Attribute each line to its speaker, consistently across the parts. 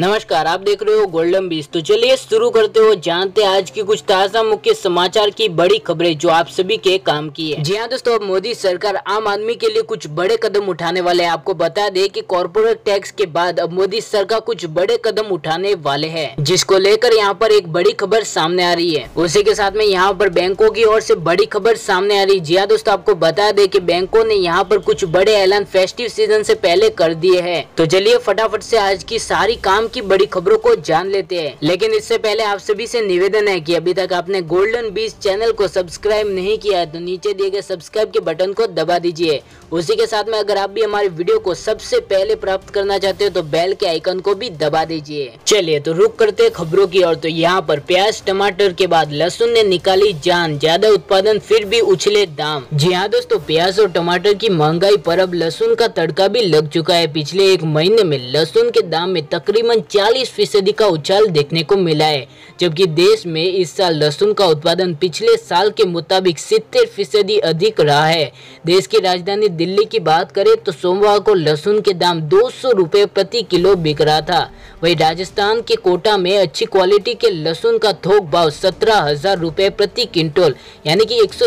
Speaker 1: नमस्कार, आप देख रहे हो गोल्डन बीस तो चलिए शुरू करते हो, जानते हैं आज की कुछ ताज़ा मुख्य समाचार की बड़ी खबरें जो आप सभी के काम की है। जी हाँ दोस्तों, अब मोदी सरकार आम आदमी के लिए कुछ बड़े कदम उठाने वाले हैं। आपको बता दें कि कॉरपोरेट टैक्स के बाद अब मोदी सरकार कुछ बड़े कदम उठाने वाले है, जिसको लेकर यहाँ पर एक बड़ी खबर सामने आ रही है। उसी के साथ में यहाँ पर बैंकों की ओर से बड़ी खबर सामने आ रही है। जी हाँ दोस्तों, आपको बता दे की बैंकों ने यहाँ पर कुछ बड़े ऐलान फेस्टिव सीज़न से पहले कर दिए है। तो चलिए फटाफट से आज की सारी काम की बड़ी खबरों को जान लेते हैं। लेकिन इससे पहले आप सभी से निवेदन है कि अभी तक आपने गोल्डन बीस चैनल को सब्सक्राइब नहीं किया है तो नीचे दिए गए सब्सक्राइब के बटन को दबा दीजिए। उसी के साथ में अगर आप भी हमारी वीडियो को सबसे पहले प्राप्त करना चाहते हो तो बेल के आइकन को भी दबा दीजिए। चलिए तो रुक करते खबरों की और तो यहाँ पर प्याज, टमाटर के बाद लहसुन ने निकाली जान। ज़्यादा उत्पादन फिर भी उछले दाम। जी हाँ दोस्तों, प्याज और टमाटर की महँगाई पर अब लहसुन का तड़का भी लग चुका है। पिछले एक महीने में लहसुन के दाम में तकरीबन चालीस चालीस फ़ीसदी का उछाल देखने को मिला है, जबकि देश में इस साल लहसुन का उत्पादन पिछले साल के मुताबिक सितर फ़ीसदी अधिक रहा है। देश की राजधानी दिल्ली की बात करें तो सोमवार को लहसुन के दाम दो सौ प्रति किलो बिक रहा था। वही राजस्थान के कोटा में अच्छी क्वालिटी के लहसुन का थोक भाव सत्रह हज़ार प्रति क्विंटल, यानी कि एक सौ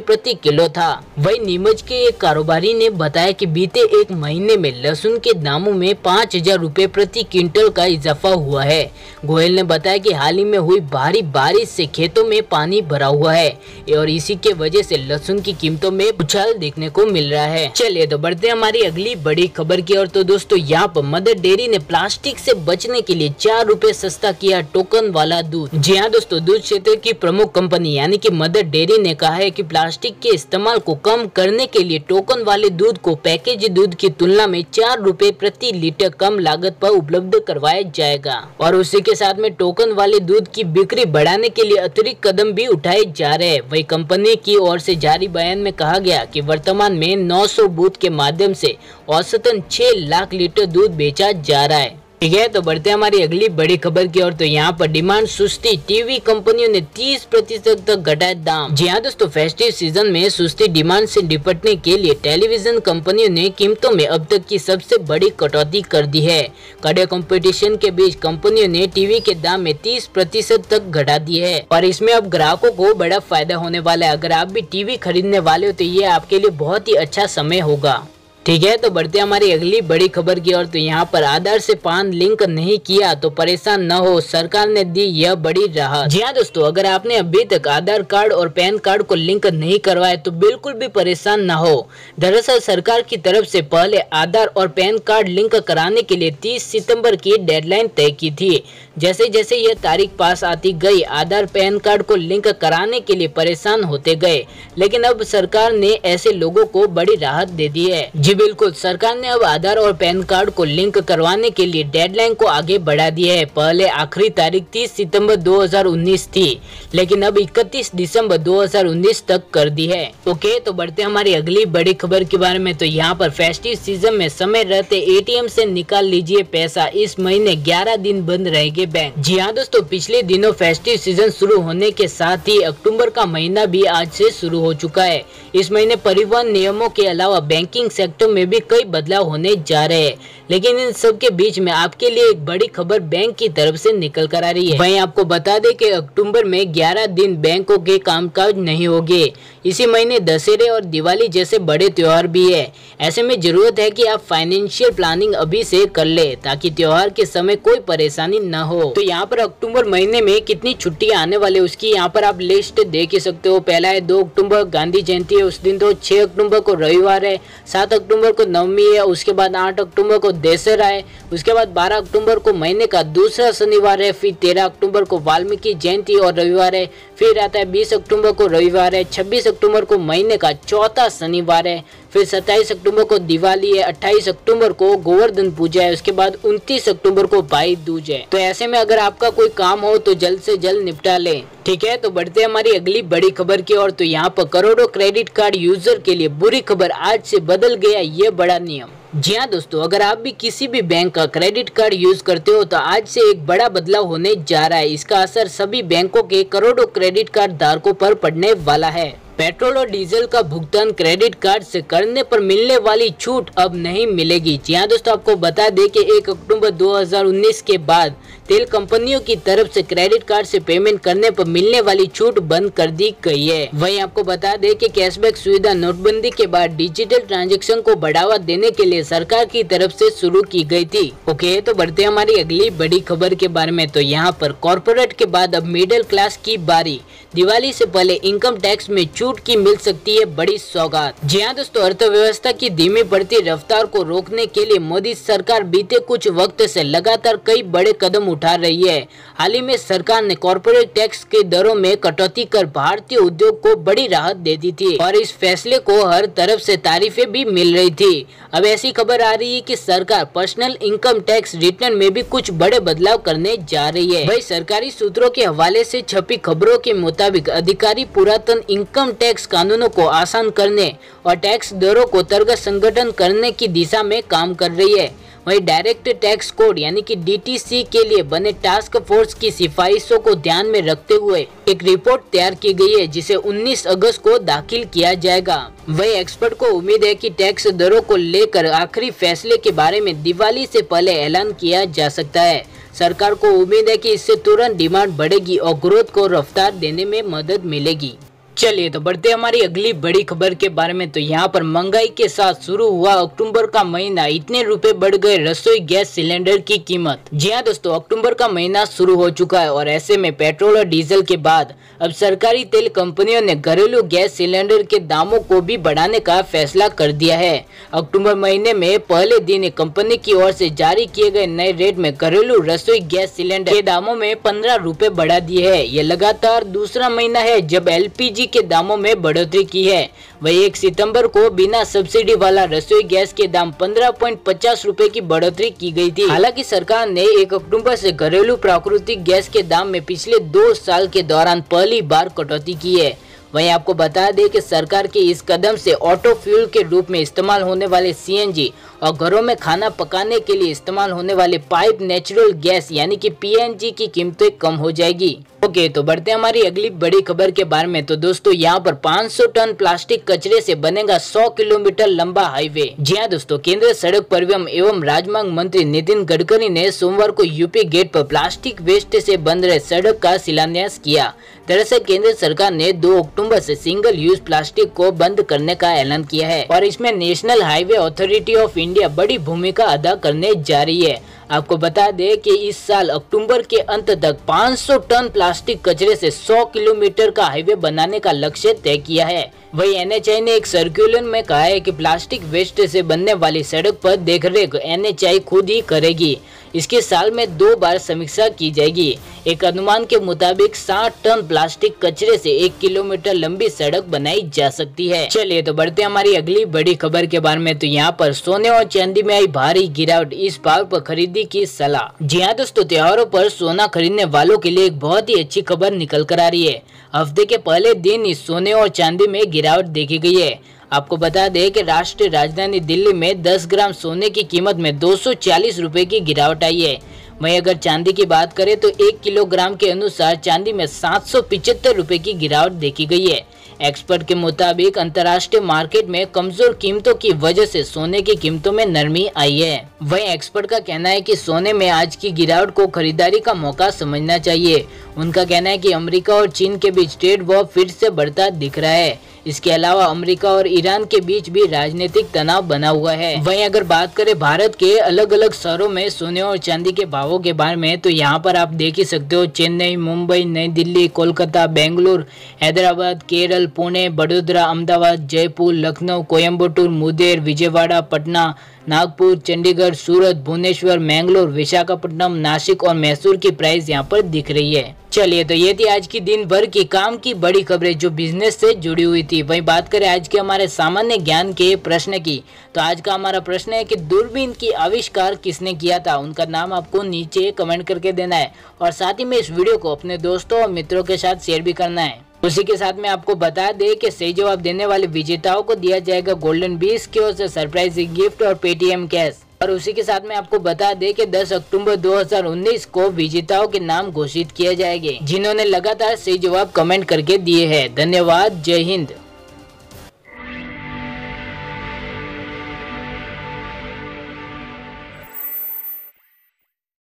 Speaker 1: प्रति किलो था। वही नीमच के एक कारोबारी ने बताया कि बीते एक महीने में लहसुन के दामों में पाँच हज़ार प्रति क्विंटल का इजाफा हुआ है। गोयल ने बताया कि हाल ही में हुई भारी बारिश से खेतों में पानी भरा हुआ है और इसी के वजह से लहसुन की कीमतों में उछाल देखने को मिल रहा है। चलिए तो बढ़ते हमारी अगली बड़ी खबर की और तो दोस्तों, यहाँ पर मदर डेयरी ने प्लास्टिक से बचने के लिए चार रूपए सस्ता किया टोकन वाला दूध। जी हाँ दोस्तों, दूध क्षेत्र की प्रमुख कंपनी यानी की मदर डेयरी ने कहा है की प्लास्टिक के इस्तेमाल को कम करने के लिए टोकन वाले दूध को पैकेज दूध की तुलना में चार रूपए प्रति लीटर कम लागत पर उपलब्ध करवाया जाएगा। और उसी के साथ में टोकन वाले दूध की बिक्री बढ़ाने के लिए अतिरिक्त कदम भी उठाए जा रहे हैं। वही कंपनी की ओर से जारी बयान में कहा गया कि वर्तमान में 900 बूथ के माध्यम से औसतन 6 लाख लीटर दूध बेचा जा रहा है। ठीक है तो बढ़ते हमारी अगली बड़ी खबर की ओर। तो यहाँ पर डिमांड सुस्ती टीवी कंपनियों ने 30 प्रतिशत तक घटाए दाम। जी हाँ दोस्तों फेस्टिव सीज़न में सुस्ती डिमांड से निपटने के लिए टेलीविज़न कंपनियों ने कीमतों में अब तक की सबसे बड़ी कटौती कर दी है। कड़े कंपटीशन के बीच कंपनियों ने टीवी के दाम में तीस प्रतिशत तक घटा दी है। और इसमें अब ग्राहकों को बड़ा फ़ायदा होने वाला है। अगर आप भी टीवी खरीदने वाले हो तो ये आपके लिए बहुत ही अच्छा समय होगा। ठीक है तो बढ़ते हमारी अगली बड़ी खबर की ओर। तो यहाँ पर आधार से पान लिंक नहीं किया तो परेशान न हो, सरकार ने दी यह बड़ी राहत। जी हाँ दोस्तों, अगर आपने अभी तक आधार कार्ड और पैन कार्ड को लिंक नहीं करवाए तो बिल्कुल भी परेशान न हो। दरअसल सरकार की तरफ़ से पहले आधार और पैन कार्ड लिंक कराने के लिए तीस सितंबर की डेडलाइन तय की थी। जैसे जैसे यह तारीख पास आती गई, आधार पैन कार्ड को लिंक कराने के लिए परेशान होते गए। लेकिन अब सरकार ने ऐसे लोगों को बड़ी राहत दे दी है। जी बिल्कुल। सरकार ने अब आधार और पैन कार्ड को लिंक करवाने के लिए डेडलाइन को आगे बढ़ा दिया है। पहले आखिरी तारीख 30 सितंबर 2019 थी, लेकिन अब 31 दिसंबर 2019 तक कर दी है। ओके तो बढ़ते हमारी अगली बड़ी खबर के बारे में। तो यहाँ पर फेस्टिव सीज़न में समय रहते एटीएम से निकाल लीजिए पैसा। इस महीने 11 दिन बंद रहेंगे बैंक जी हाँ दोस्तों, पिछले दिनों फेस्टिव सीज़न शुरू होने के साथ ही अक्टूबर का महीना भी आज से शुरू हो चुका है। इस महीने परिवहन नियमों के अलावा बैंकिंग सेक्टर में भी कई बदलाव होने जा रहे हैं। लेकिन इन सब के बीच में आपके लिए एक बड़ी खबर बैंक की तरफ़ से निकल कर आ रही है। वहीं आपको बता दें कि अक्टूबर में 11 दिन बैंकों के कामकाज नहीं होंगे। इसी महीने दशहरे और दिवाली जैसे बड़े त्योहार भी है। ऐसे में ज़रूरत है कि आप फाइनेंशियल प्लानिंग अभी से कर ले, ताकि त्योहार के समय कोई परेशानी न हो। तो यहाँ पर अक्टूबर महीने में कितनी छुट्टियाँ आने वाले उसकी यहाँ पर आप लिस्ट देख सकते हो। पहला है दो अक्टूबर, गांधी जयंती है उस दिन तो छह अक्टूबर को रविवार है, सात अक्टूबर को नवमी है, उसके बाद आठ अक्टूबर को दशहरा है, उसके बाद बारह अक्टूबर को महीने का दूसरा शनिवार है, फिर तेरह अक्टूबर को वाल्मीकि जयंती और रविवार है, फिर आता है बीस अक्टूबर को रविवार है, छब्बीस अक्टूबर को महीने का चौथा शनिवार है, फिर सत्ताईस अक्टूबर को दिवाली है, अट्ठाईस अक्टूबर को गोवर्धन पूजा है, उसके बाद उनतीस अक्टूबर को भाई दूज है। तो ऐसे में अगर आपका कोई काम हो तो जल्द से जल्द निपटा ले। ठीक है? तो बढ़ते हमारी अगली बड़ी खबर की ओर। तो यहाँ पर करोड़ों क्रेडिट कार्ड यूज़र के लिए बुरी खबर आज से बदल गया ये बड़ा नियम। जी हाँ दोस्तों, अगर आप भी किसी भी बैंक का क्रेडिट कार्ड यूज़ करते हो तो आज से एक बड़ा बदलाव होने जा रहा है। इसका असर सभी बैंकों के करोड़ों क्रेडिट कार्ड धारकों पर पड़ने वाला है। पेट्रोल और डीजल का भुगतान क्रेडिट कार्ड से करने पर मिलने वाली छूट अब नहीं मिलेगी। जी हाँ दोस्तों, आपको बता दें कि 1 अक्टूबर 2019 के बाद तेल कंपनियों की तरफ़ से क्रेडिट कार्ड से पेमेंट करने पर मिलने वाली छूट बंद कर दी गई है। वहीं आपको बता दें कि कैशबैक सुविधा नोटबंदी के बाद डिजिटल ट्रांजेक्शन को बढ़ावा देने के लिए सरकार की तरफ़ से शुरू की गई थी। ओके तो बढ़ते हमारी अगली बड़ी खबर के बारे में। तो यहाँ पर कॉरपोरेट के बाद अब मिडिल क्लास की बारी। दिवाली से पहले इनकम टैक्स में छूट की मिल सकती है बड़ी सौगात। जी हाँ दोस्तों अर्थव्यवस्था की धीमी बढ़ती रफ्तार को रोकने के लिए मोदी सरकार बीते कुछ वक्त से लगातार कई बड़े कदम उठा रही है। हाल ही में सरकार ने कॉरपोरेट टैक्स के दरों में कटौती कर भारतीय उद्योग को बड़ी राहत दे दी थी और इस फैसले को हर तरफ़ से तारीफें भी मिल रही थी। अब ऐसी खबर आ रही है कि सरकार पर्सनल इनकम टैक्स रिटर्न में भी कुछ बड़े बदलाव करने जा रही है। वही सरकारी सूत्रों के हवाले से छपी खबरों के मुताबिक अधिकारी पुरातन इनकम टैक्स कानूनों को आसान करने और टैक्स दरों को तर्क संगठन करने की दिशा में काम कर रही है। वही डायरेक्ट टैक्स कोड यानी कि डीटीसी के लिए बने टास्क फोर्स की सिफारिशों को ध्यान में रखते हुए एक रिपोर्ट तैयार की गई है, जिसे 19 अगस्त को दाखिल किया जाएगा। वही एक्सपर्ट को उम्मीद है कि टैक्स दरों को लेकर आखिरी फैसले के बारे में दिवाली से पहले ऐलान किया जा सकता है। सरकार को उम्मीद है कि इससे तुरंत डिमांड बढ़ेगी और ग्रोथ को रफ्तार देने में मदद मिलेगी। चलिए तो बढ़ते हमारी अगली बड़ी खबर के बारे में। तो यहाँ पर महँगाई के साथ शुरू हुआ अक्टूबर का महीना। इतने रुपए बढ़ गए रसोई गैस सिलेंडर की कीमत। जी हाँ दोस्तों, अक्टूबर का महीना शुरू हो चुका है और ऐसे में पेट्रोल और डीजल के बाद अब सरकारी तेल कंपनियों ने घरेलू गैस सिलेंडर के दामों को भी बढ़ाने का फैसला कर दिया है। अक्टूबर महीने में पहले दिन कंपनी की ओर से जारी किए गए नए रेट में घरेलू रसोई गैस सिलेंडर के दामों में पंद्रह रूपए बढ़ा दिए है। ये लगातार दूसरा महीना है जब एलपीजी के दामों में बढ़ोतरी की है। वही एक सितंबर को बिना सब्सिडी वाला रसोई गैस के दाम पंद्रह पॉइंट पचास रूपए की बढ़ोतरी की गई थी। हालाँकि सरकार ने एक अक्टूबर से घरेलू प्राकृतिक गैस के दाम में पिछले दो साल के दौरान पहली बार कटौती की है। वहीं आपको बता दें कि सरकार के इस कदम से ऑटो फ्यूल के रूप में इस्तेमाल होने वाले सीएनजी और घरों में खाना पकाने के लिए इस्तेमाल होने वाले पाइप नेचुरल गैस यानी कि पीएनजी की कीमतें कम हो जाएगी। ओके तो बढ़ते हमारी अगली बड़ी खबर के बारे में। तो दोस्तों, यहाँ पर 500 टन प्लास्टिक कचरे से बनेगा 100 किलोमीटर लंबा हाईवे। जी हाँ दोस्तों, केंद्रीय सड़क परिवहन एवं राजमार्ग मंत्री नितिन गडकरी ने सोमवार को यूपी गेट पर प्लास्टिक वेस्ट से बन रहे सड़क का शिलान्यास किया। दरअसल केंद्र सरकार ने 2 अक्टूबर से सिंगल यूज़ प्लास्टिक को बंद करने का ऐलान किया है और इसमें National Highway Authority of India बड़ी भूमिका अदा करने जा रही है। आपको बता दें कि इस साल अक्टूबर के अंत तक 500 टन प्लास्टिक कचरे से 100 किलोमीटर का हाईवे बनाने का लक्ष्य तय किया है। वही एनएचआई ने एक सर्कुलर में कहा है कि प्लास्टिक वेस्ट से बनने वाली सड़क पर देखरेख एनएचआई खुद ही करेगी। इसके साल में दो बार समीक्षा की जाएगी। एक अनुमान के मुताबिक 60 टन प्लास्टिक कचरे से एक किलोमीटर लंबी सड़क बनाई जा सकती है। चलिए तो बढ़ते हमारी अगली बड़ी खबर के बारे में। तो यहाँ पर सोने और चांदी में आई भारी गिरावट, इस भाव पर खरीदी की सलाह। जी हाँ दोस्तों, त्योहारों पर सोना खरीदने वालों के लिए एक बहुत ही अच्छी खबर निकल कर आ रही है। हफ़्ते के पहले दिन इस सोने और चांदी में गिरावट देखी गई है। आपको बता दें कि राष्ट्रीय राजधानी दिल्ली में 10 ग्राम सोने की कीमत में दो सौ की गिरावट आई है। वहीं अगर चांदी की बात करें तो एक किलोग्राम के अनुसार चांदी में सात सौ पिछहत्तर की गिरावट देखी गई है। एक्सपर्ट के मुताबिक अंतर्राष्ट्रीय मार्केट में कमज़ोर कीमतों की वजह से सोने की कीमतों में नरमी आई है। वहीं एक्सपर्ट का कहना है कि सोने में आज की गिरावट को खरीदारी का मौका समझना चाहिए। उनका कहना है कि अमेरिका और चीन के बीच ट्रेड वॉर फिर से बढ़ता दिख रहा है। इसके अलावा अमेरिका और ईरान के बीच भी राजनीतिक तनाव बना हुआ है। वहीं अगर बात करें भारत के अलग अलग शहरों में सोने और चांदी के भावों के बारे में तो यहाँ पर आप देख ही सकते हो चेन्नई, मुंबई, नई दिल्ली, कोलकाता, बेंगलुरु, हैदराबाद, केरल, पुणे, बड़ोदरा, अहमदाबाद, जयपुर, लखनऊ कोयम्बटूर मुदेर विजयवाड़ा, पटना नागपुर, चंडीगढ़, सूरत, भुवनेश्वर, मैंगलोर, विशाखापट्टनम, नासिक और मैसूर की प्राइस यहाँ पर दिख रही है। चलिए तो ये थी आज की दिन भर की काम की बड़ी खबरें जो बिज़नेस से जुड़ी हुई थी। वही बात करें आज के हमारे सामान्य ज्ञान के प्रश्न की। तो आज का हमारा प्रश्न है कि दूरबीन की आविष्कार किसने किया था? उनका नाम आपको नीचे कमेंट करके देना है। और साथ ही में इस वीडियो को अपने दोस्तों और मित्रों के साथ शेयर भी करना है। उसी के साथ में आपको बता दे कि सही जवाब देने वाले विजेताओं को दिया जाएगा गोल्डन बीस की ओर से सरप्राइज़ गिफ्ट और पेटीएम कैश और उसी के साथ में आपको बता दें कि 10 अक्टूबर 2019 को विजेताओं के नाम घोषित किए जाएँगे, जिन्होंने लगातार सही जवाब कमेंट करके दिए हैं। धन्यवाद, जय हिंद।